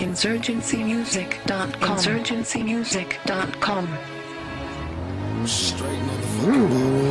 Insurgencymusic.com. Insurgencymusic.com. Straight motherfucker. motherfucking